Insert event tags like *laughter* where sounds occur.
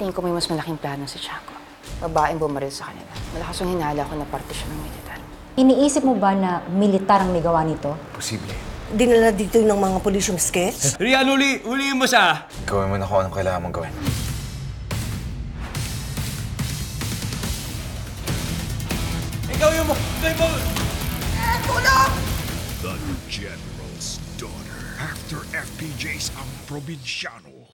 Tingin ko may mas malaking plano si Chaco. Babaeng bumaril sa kanila. Malakas yung hinala ko na parte siya ng militar. Iniisip mo ba na militar ang may gawa nito? Posible. Dinala dito ng mga polis yung sketch. *laughs* Rian, huli, huliin mo siya! Gawin mo na kung anong kailangan mong gawin. Ikaw yung mo! The General's Daughter. After FPJ's Ang Provinciano.